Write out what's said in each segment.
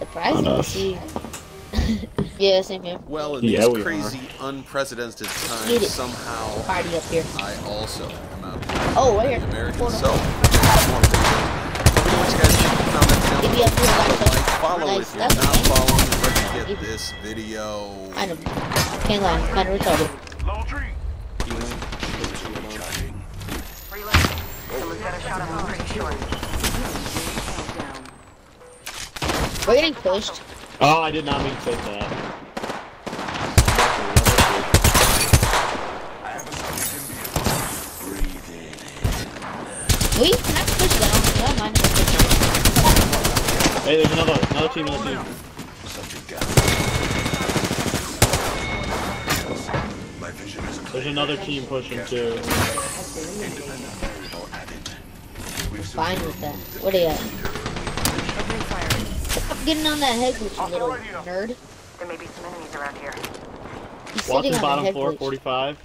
Surprised On to us. see. yeah, same here. Well, in Yeah, these we are. crazy, unprecedented times, somehow Party up here. I also am out Oh, right here. American. So, more videos. Let me know what you guys think. Comment down Give me a below. few. Like, follow Nice. if you're That's not okay. following. Let's get Give- this video. Kind of. Can't lie. Kind of retarded. Someone's got a shot on pretty sure. We're getting pushed. Oh, I did not mean to say that. We can I push down? Don't mind. Hey, there's another another team, another team. There's another team pushing too. Fine with that. What are you at? Opening fire. Getting on that head glitch, you little nerd. There may be some enemies around here. He's sitting Watching on bottom the floor, glitch. 45.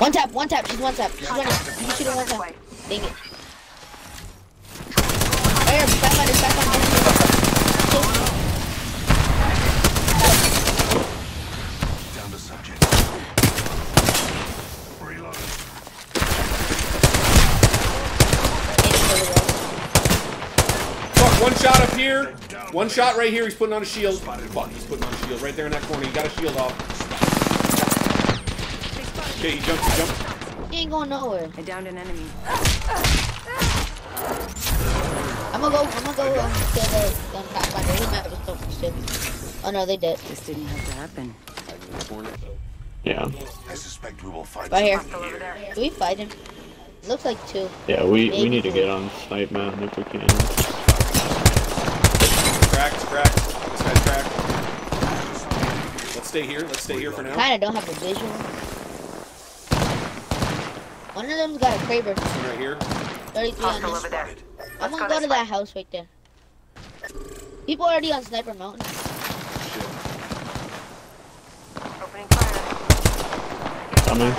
One tap, one tap. She's one tap. She's running. You can shoot her one tap. Dang it. Right here, back on it, back on it. Down to subject. Reloading. Fuck, one shot up here. One shot right here. He's putting on a shield. Fuck, he's putting on a shield right there in that corner. He got a shield off. Okay, he jumped, he jumped. He ain't going nowhere. I downed an enemy. I'm gonna go, I'm gonna go um, kill the gun pathfinder. He might have a stone. Oh no, they did. This didn't have to happen. In the corner. Yeah. I suspect we will find Right here. Hostile. Do we fight him? Looks like two. Yeah, we, we Maybe need to get on snipe man if we can. Cracked, cracked. This guy's cracked. Let's stay here. Let's stay here for now. I kinda don't have a visual. One of them's got a Kraber. Right here. 33 on Hostile this. there. I'm gonna go go to way. that house right there. People already on Sniper Mountain. Shit. Opening fire. Coming.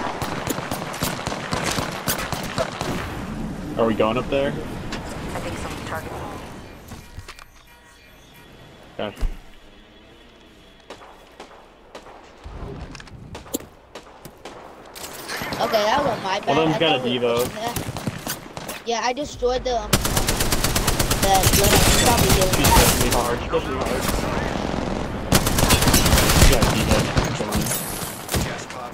Are we going up there? I think someone's targeting me. Okay. Okay, that was my bad. One of them's I got a thought we Devo. Yeah, I destroyed the um the blood. Probably She's did. pushing me hard. She's pushing me hard. She got D-hit. Killing me. gas cloud.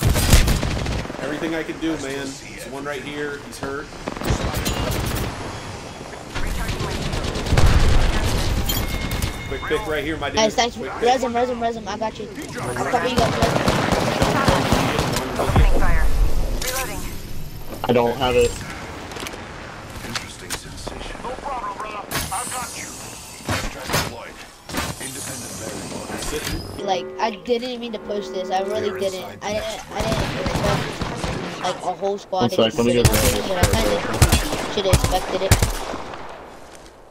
Everything I can do, man. There's one right here. He's hurt. Quick pick right here, my dude. Nice, thanks. Quick pick. Res him, res him, res him. I got you. I'll cover you guys. Opening fire. Reloading. I don't have it. Interesting sensation. No problem, brother. I got you. Strike deployed. Independent variable. Sit. Like I didn't mean to push this. I really didn't. I didn't. I didn't expect like a whole squad One to sec, let me sitting get on that. me, but I kind of should have expected it.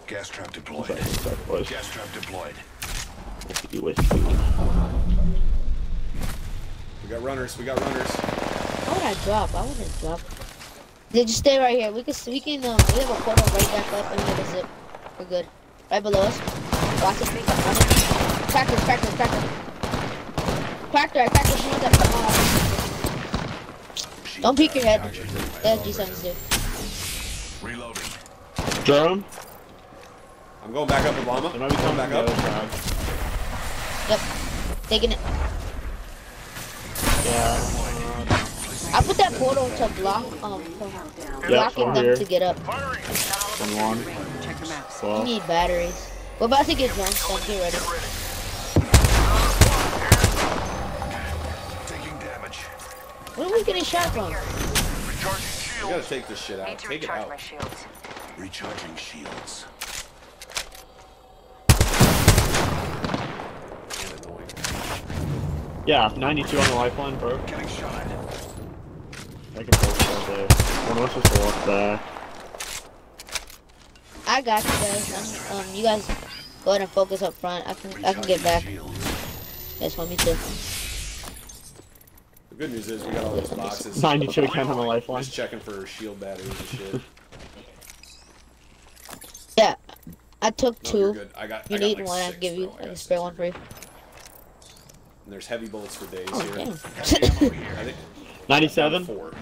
Gas trap deployed. Sorry, sorry, boys. Gas trap deployed. Whiskey, whiskey. We got runners. We got runners. How would I drop? I wouldn't drop. They just stay right here. We can. We can. Um. We have a portal right back up, and we have a zip. We're good. Right below us. Watch it. Run it. Cracker. Cracker. Cracker. Cracker. I cracker. She knows that. Come. Don't peek your head. They have G7s too. Reloading. Drone? I'm going back up with llama. There might be Going some back back up. Yep. Taking it. Yeah. I put that portal to block um from Yeah, blocking them here. to get up. One one. Check your maps. We need batteries. We're about to get drunk, so get ready. Taking damage. Where are we getting shot from? Recharging We gotta take this shit Need out. to Take it recharge out. my shields. Recharging shields. And annoying. Yeah, 92 on the lifeline, bro. Getting shot. I can focus all day. One of us just to walk back. I got you guys. I'm, um, you guys go ahead and focus up front. I can I can get back. Yes, want me to. The good news is we got all those boxes. 92 again on the lifeline. Just checking for shield batteries and shit. yeah, I took No, you're two. good. I got. You I got need like one, I can give you. bro. I can spare one for you. And there's heavy bullets for days Oh, here. damn. I 97, four.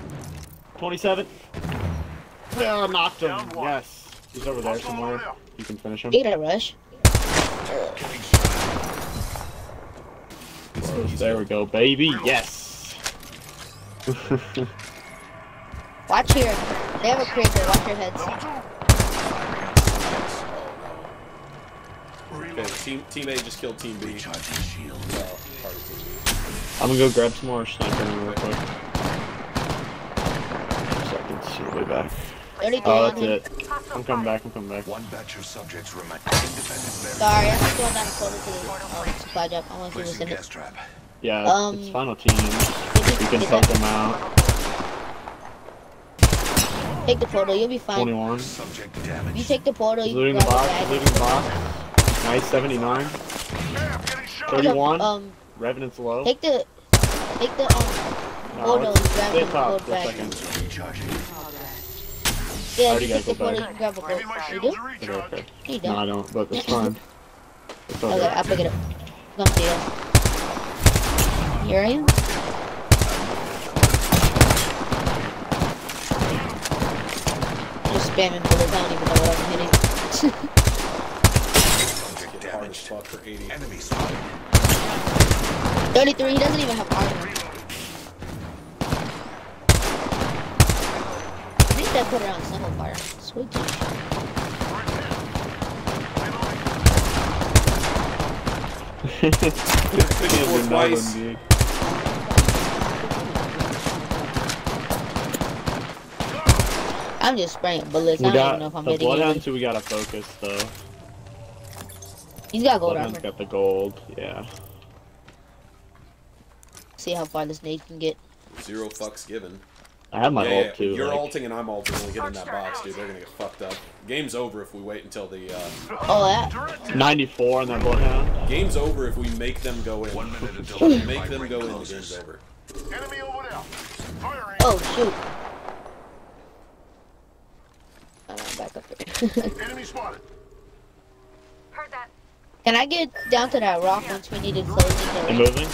27. Yeah, knocked him. Yes. He's over there somewhere. You can finish him. You get a rush. There we go, baby. Yes. Watch here. They have a creeper. Watch your heads. Okay, team Team A just killed Team B. Recharging shields. Well, part of Team B. I'm gonna go grab some more sniper ammo real quick. Seconds, you'll be back. Oh, on that's it. I'm coming back. I'm coming back. One batch of subjects remain independent. Sorry, I'm just going down a photo to the um, supply drop. I want to see what's in it. gas trap. Yeah, Um, it's final team. We you can help them out. Take the photo. You'll be fine. 21. Subject If you take the photo, He's you looting can the grab box. the He's bag. Looting. Nice, 79. Hey, I'm getting shot. Take the- 31. Um, Revenant's low. take the, take the um, No, photo let's and stay top gold for a second. Recharging. Yeah, already take the got gold photo, you can grab a gold. You do? are Okay, recharged. okay. You No, I don't. don't, but it's fine. It's Okay, alright. I'll pick it up. Come to you. Here I am. Just spamming bullets. I don't even know what I'm hitting. Subject Get hard as damaged. fuck for 80. Enemy spotted. 33. He doesn't even have armor. I think they put it on single fire. Sweet. Four twice. Dude. I'm just spraying bullets. We I don't got even know if I'm the hitting bloodhound, anything. so we gotta focus though. He's got gold Bloodhound's armor. got the gold, yeah. See how far this nade can get. Zero fucks given. I have my yeah, ult yeah. too. You're like- ulting and I'm ulting when we get in that box, dude. They're gonna get fucked up. Game's over if we wait until the. Uh, Oh, that. 94 on that bloodhound. game's over if we make them go in. One minute until the make them ring go in, the game's over. Enemy over there. Firing. Oh, shoot. I'm back up there. Enemy spotted. Heard that. Can I get down to that rock once we needed closing the You ring? moving?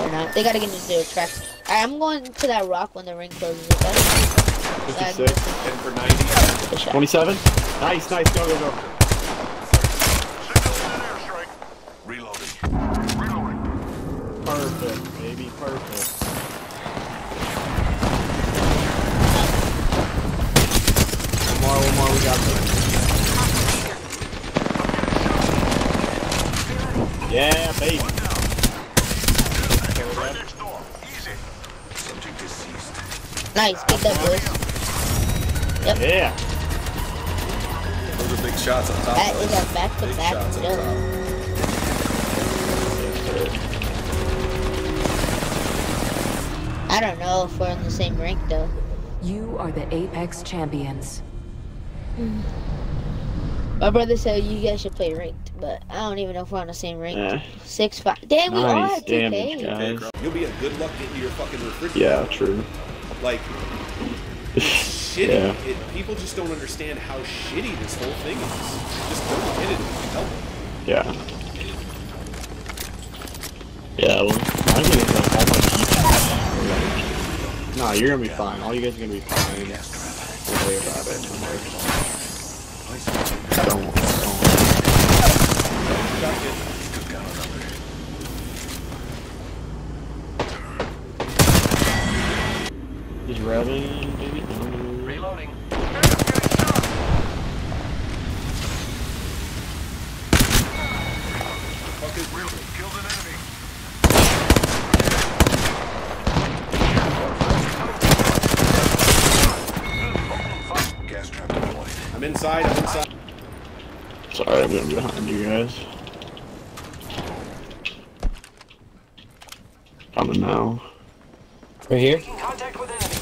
Or not. They gotta get into their tracks. Alright, I'm going to that rock when the ring closes, okay? 56. distance Heading for 90. is the shot. 27? Nice, nice, go, go, go. Signal in airstrike. Reloading. Reloading. Perfect, baby, perfect. One more, one more, we got this. Yeah, baby. Right next door. Easy. Subject deceased. Nice, get that boys. Yeah. Those are big shots on top. That of is us. a back to Big back shots kill. I don't know if we're in the same rank though. You are the Apex champions. My brother said you guys should play ranked, but I don't even know if we're on the same rank. Eh. Six five. Damn, we Nice are damage, guys. You'll be a good luck getting your fucking refrigerator. Yeah, true. Like, shitty. Yeah. It, people just don't understand how shitty this whole thing is. Just don't get it if you can help it. Yeah. Yeah, well, I'm gonna get all my Nah, you're gonna be fine. All you guys are gonna be fine. Don't worry about it. He's revving, maybe? No. Reloading. Killed an enemy. Gas trap deployed. I'm inside, I'm inside. Sorry, I'm gonna be behind you guys. Coming now. Right here? Contact with enemy.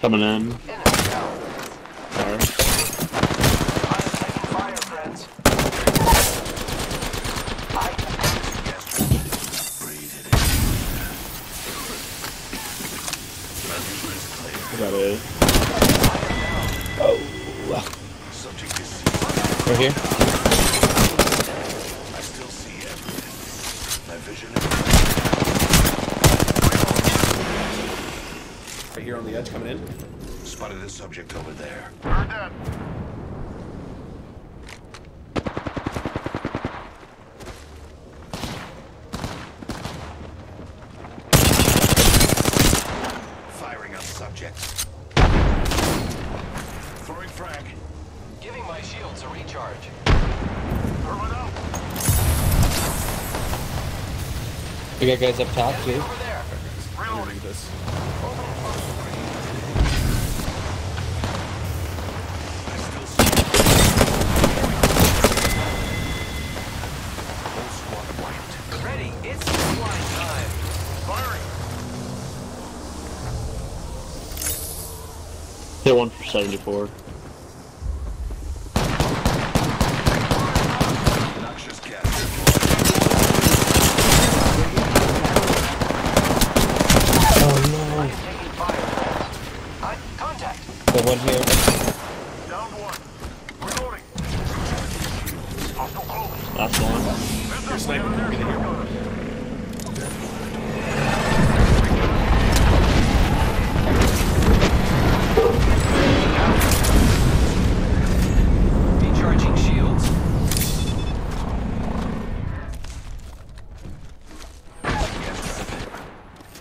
Coming in. Sorry. Fire, friends. Breathe it in. got it. Subject is seized. Right here. I still see evidence. My vision is Right here on the edge coming in. spotted a subject over there. Heard that. Firing. Throwing frag. Giving my shields a recharge. Thermite out. We got guys up top too. Reloading. This. Hit one for 74. Oh Taking contact. no. The one here.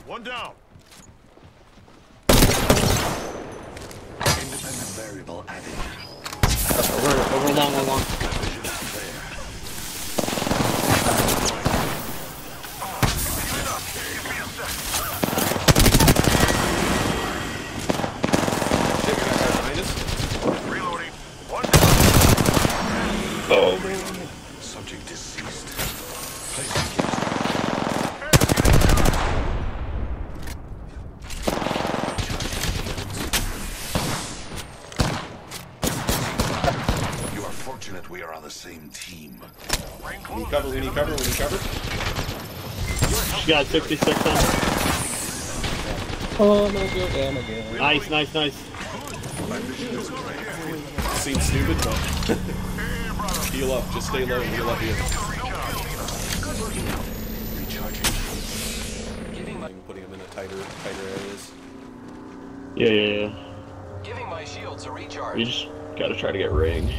One down. Independent variable added. Over, over long, long, long. Vision is clear. Shit, we got guys behind us. Reloading. One down. Subject deceased. Placing gas. You are fortunate we are on the same team. Ring We need cover, we need cover, we need cover. She got 66 on. Oh no good. Oh my god. Nice, nice, nice. Seems stupid, but heal up. Just stay low and heal up here. Recharging. Giving my putting them in a tighter, tighter areas. Yeah, yeah, yeah. giving my shields a recharge. You just gotta try to get ring.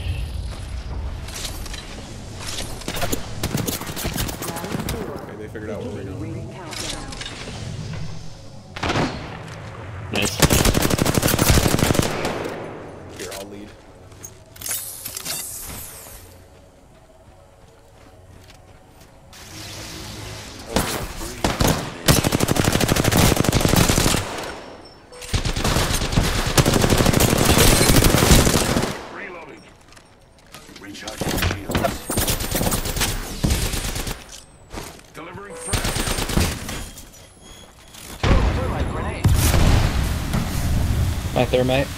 My thermite.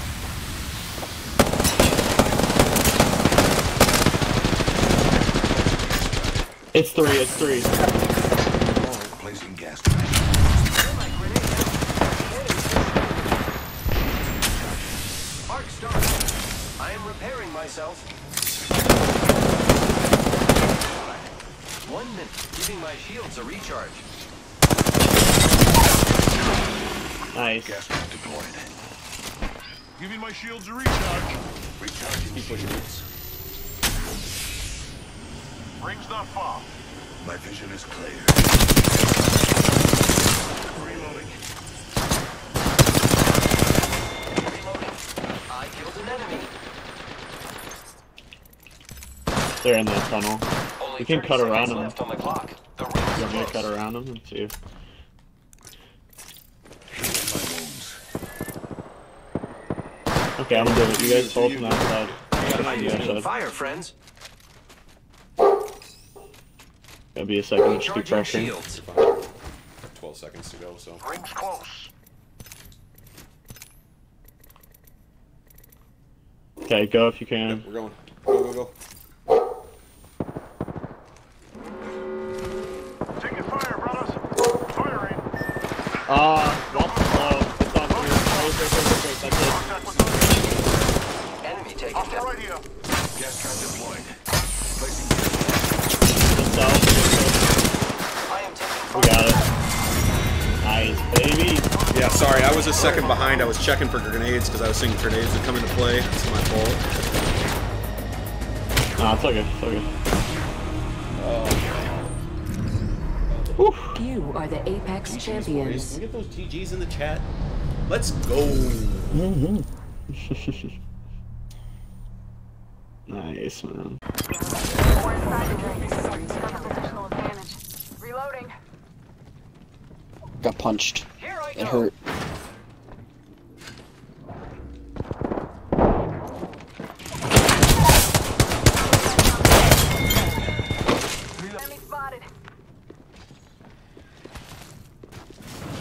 It's three, it's three. Placing gas trap. Thermite grenade out. Enemy. Arc started. I am repairing myself. One minute. Giving my shields a recharge. Nice. Gas deployed. Giving my shields a recharge. Recharging shields. Ring's not far. My vision is clear. Reloading. Reloading. I killed an enemy. They're in the tunnel. Only We can cut around them. on the clock. The ring You is want me to cut around them and see? Healing my wounds. Okay, I'm gonna do it. You guys hold from that side. I'm Yeah, taking so- fire, friends. It'll be a second, just keep Recharging pressuring. 12 seconds to go, so. Ring's close. Okay, go if you can. We're going. Go, go, go. Taking fire, brothers. Firing. Well, uh, we got it. Yeah, sorry, I was a second behind. I was checking for grenades because I was seeing grenades would come into play. It's my fault. Nah, it's okay, it's okay. Oh. You are the Apex GGs champions. Boys. Can we get those GGs in the chat? Let's go. Nice, man. More inside the ring. Got the positional advantage. Reloading. Got punched. Here I It go. hurt.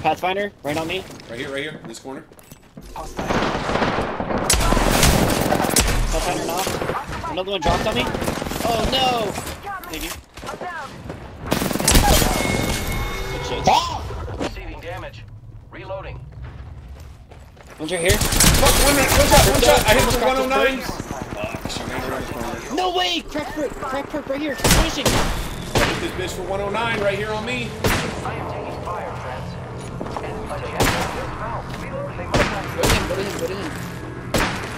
Pathfinder, right on me. Right here, right here, in this corner. Pathfinder knocked. Another one dropped on me. Oh no! Thank you. Good shit. Receiving damage. Reloading. One's right here. Fuck, one, minute. one shot, one shot. I hit for 109. Fuck, she ran around the corner. No way! Crack perk, crack perk right here. Finishing. Hit this bitch for 109 right here on me. I am taking fire, friends. Enemy detected. Reloading. They must have Go to him, go to him, go to him.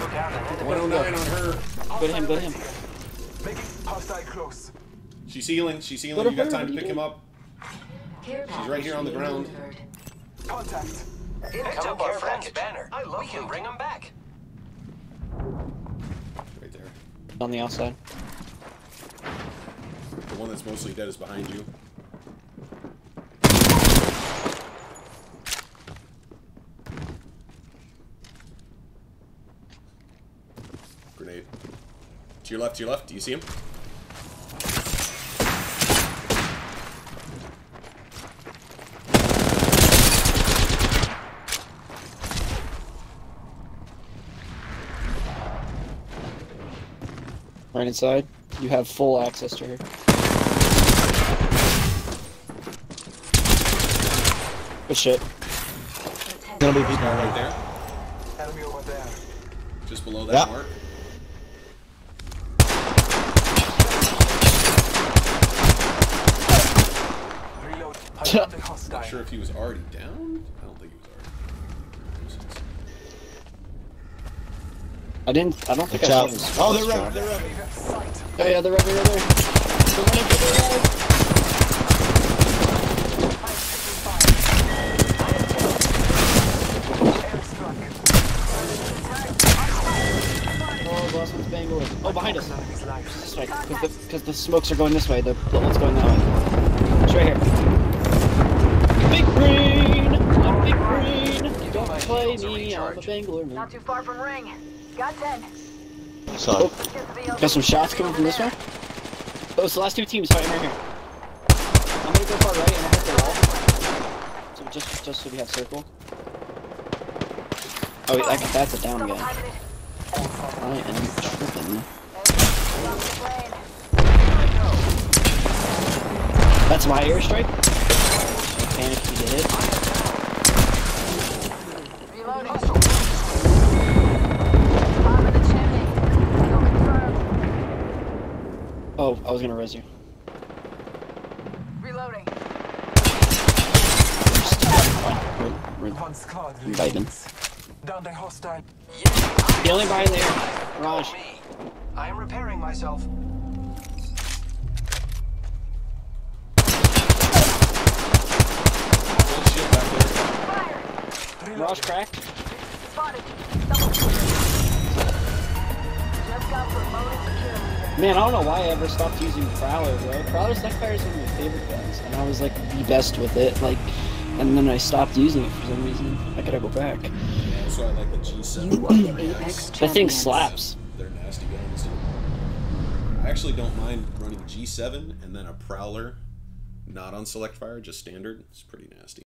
took out an enemy. 109 on her. Go to him, go to him. She's healing. She's healing. You got time to pick him doing? up. She's right here on the ground. Contact. Picked up our friend's banner. I love we can bring him back. Right there. On the outside. The one that's mostly dead is behind you. To your left, to your left. Do you see him? Right inside. You have full access to her. Good shit. Gonna be beaten Right there. Just below that Yeah. mark. Not sure if he was already down. I don't think he was already. I didn't. I don't think Watch I saw out. him. Oh, they're running. They're running. Oh yeah, they're right there. They're running for their life. Oh, the last one's Bangalore. Oh, behind us. This way, because the, 'cause the smokes are going this way. The the one's going that way. It's right here. Big green. I'm big green. You don't play me. I'm a Bangalore man. Not too far from ring. Got 10. Sorry. Get oh. Got some shots coming from this way. Oh, it's the last two teams fighting right here. I'm gonna go far right and I'll hit the wall. So just, just so we have circle. Oh, wait, that, that's a down Double guy. timing it. I am tripping. Stop the plane. That's my airstrike. Panic you get it. Reloading. Bottom of the chimney. Kill confirmed. Oh, I was gonna res you. Reloading. We're. Down the hostile. The only guy there, Raj. I am repairing myself. Good shit back there. Raj cracked. Spotted. Double kill. Just got promoted to kill leader. Man, I don't know why I ever stopped using Prowler, bro. Prowler Select Fire is one of my favorite guns, and I was like the best with it. Like, and then I stopped using it for some reason. I gotta go back. Yeah, that's why I like the G7. The Apex That thing slaps. They're nasty guns. I actually don't mind running G7 and then a Prowler, not on select fire, just standard. It's pretty nasty.